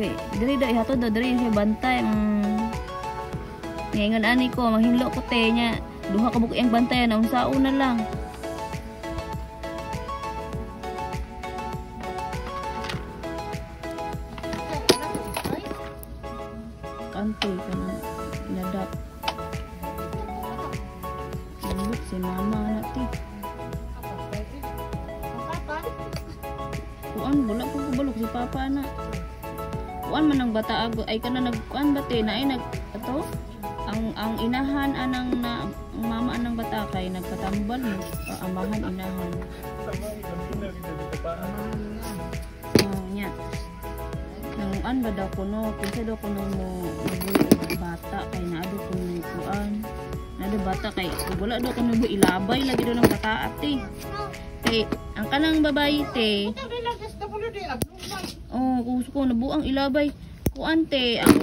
kay diri da ihatod da diri siya bantay. Mm. Ngayon ani ko mahinlo ko te nya. Duha ka buok ang bantay na unsa una lang. Kante ka na nadap. Lambot si mama na ti. Kuan wala ko bulok si papa na. Kuan man ang bata ay kana nagkuan ba na ay nag ato ang ang inahan anang na ang mama anang bata kay nagpatambal mo Ah, amahan inahan. Oh, nya. Nang an ba daw kuno, kinsa daw kuno mo bata kay naado kuno kuan. Naado bata kay wala daw kuno ilabay lagi daw ng bata ate. Kay ang kanang babae te, oh, gusto ko nabuang ilabay. Kuan te, ang